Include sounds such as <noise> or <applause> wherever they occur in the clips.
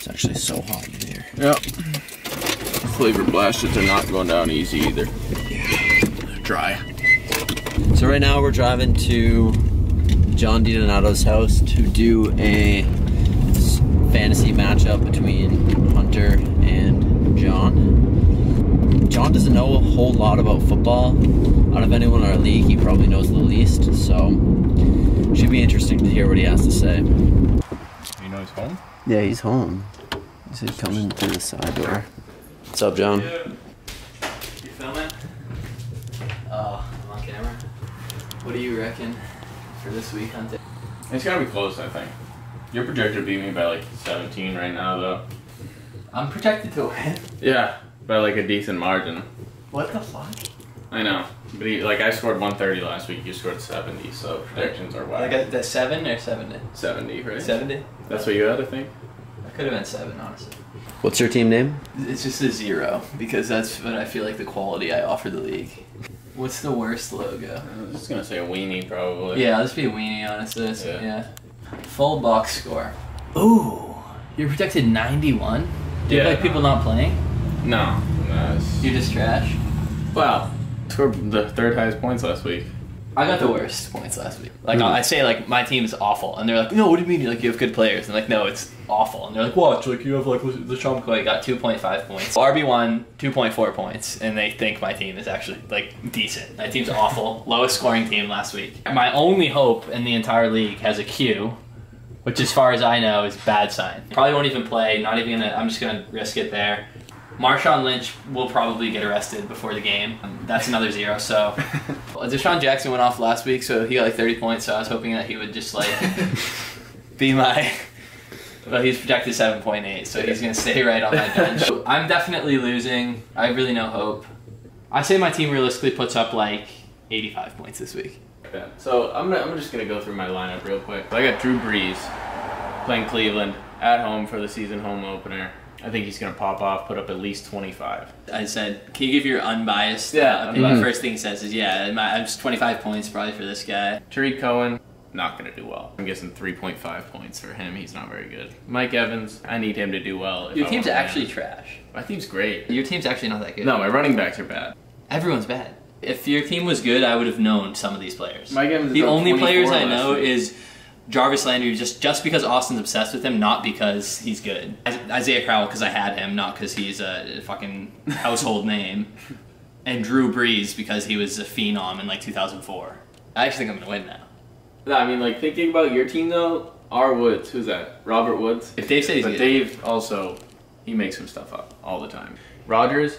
It's actually so hot in here. Yep. Flavor blasters are not going down easy either. Yeah. Dry. So right now we're driving to John DiDonato's house to do a fantasy matchup between Hunter and John. John doesn't know a whole lot about football. Out of anyone in our league, he probably knows the least. So should be interesting to hear what he has to say. You know he's home? Yeah, he's home. He's coming through the side door. What's up, John? You filming? Oh, I'm on camera. What do you reckon for this week, Hunter? It's gotta be close, I think. You're projected to beat me by like 17 right now, though. I'm projected to win. Yeah, by like a decent margin. What the fuck? I know, but he, like I scored 130 last week. You scored 70, so projections are Like whack. a, the seven or seventy? 70, right? Seventy? That's what you had, I think. I could have been seven, honestly. What's your team name? It's just a zero because that's what I feel like the quality I offer the league. What's the worst logo? I was just gonna say a weenie, probably. Yeah, let's be a weenie, honestly. Yeah. yeah. Full box score. Ooh, you're projected 91. Do you Yeah. have like people not playing? No. no You're just trash. Wow. Scored the third highest points last week. I got the worst points last week. Like. I say, like my team is awful, and they're like, "No, what do you mean? Like you have good players?" And like, "No, it's awful." And they're like, "Watch, like you have like LeSean McCoy got two point five points, RB one two point four points, and they think my team is actually like decent. My team's awful, <laughs> lowest scoring team last week. My only hope in the entire league has a Q, which as far as I know is bad sign. Probably won't even play. Not even gonna. I'm just gonna risk it there. Marshawn Lynch will probably get arrested before the game. Um, that's another zero. So, <laughs> uh, DeSean Jackson went off last week, so he got like 30 points. So I was hoping that he would just like <laughs> be my. <laughs> But he's projected 7.8, so he's gonna stay right on my bench. I'm definitely losing. I have really no hope. I say my team realistically puts up like 85 points this week. Yeah. So I'm gonna, I'm just gonna go through my lineup real quick. I got Drew Brees playing Cleveland at home for the season home opener. I think he's gonna pop off, put up at least 25. I said, "Can you give your unbiased Yeah, uh, opinion?" unbiased. First thing he says is, "Yeah, my, I'm just 25 points probably for this guy." Tarik Cohen, not gonna do well. I'm guessing 3.5 points for him. He's not very good. Mike Evans, I need him to do well. Your I team's actually trash. my team's great. Your team's actually not that good. No, my running backs are bad. Everyone's bad. If your team was good, I would have known some of these players. Mike Evans. the only players I know week. is Jarvis Landry, just just because Austin's obsessed with him, not because he's good. Isaiah Crowell, because I had him, not because he's a fucking household name. And Drew Brees, because he was a phenom in like 2004. I actually think I'm gonna win now. No, I mean, like thinking about your team though. R. Woods, who's that? Robert Woods. If Dave said he's but good. Dave also, he makes some stuff up all the time. Rodgers,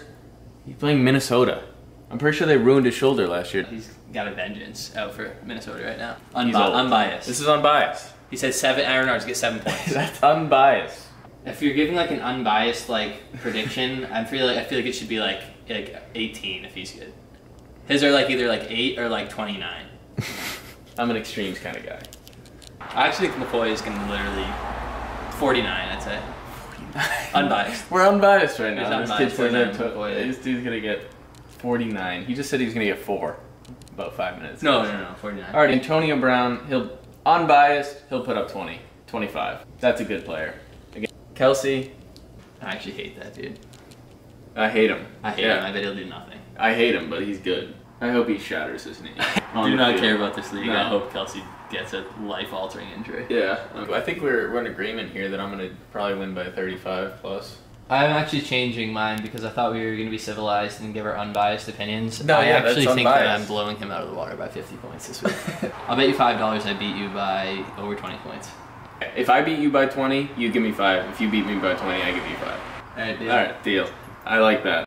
he's playing Minnesota. I'm pretty sure they ruined his shoulder last year. He's got a vengeance out for Minnesota right now. Unbi- unbiased. This is unbiased. he said seven. Aaron Rodgers get seven points. <laughs> That's unbiased. If you're giving like an unbiased like prediction, I feel like I feel like it should be like like 18 if he's good. His are like either like eight or like 29. <laughs> I'm an extremes kind of guy. I actually think McCoy is gonna literally 49. I'd say unbiased. We're unbiased right He's now. This unbiased, kid said 49 to- this dude's gonna get 49. He just said he was gonna get four. About five minutes. No, no, no, 49. All right, Antonio Brown. He'll unbiased. He'll put up 20, 25. That's a good player. Again, Kelce. I actually hate that dude. I hate him. I hate Yeah. him. I bet he'll do nothing. I hate him, but he's good. I hope he shatters his knee. <laughs> on do not field. care about this league. No. I hope Kelce gets a life-altering injury. Yeah, I think we're, we're in agreement here that I'm gonna probably win by 35 plus. I'm actually changing mine because I thought we were going to be civilized and give our unbiased opinions. No, I yeah, actually think that. I'm blowing him out of the water by 50 points this week. <laughs> I'll bet you five dollars I beat you by over 20 points. If I beat you by 20, you give me five. If you beat me by 20, I give you five. All right, All right, deal. I like that.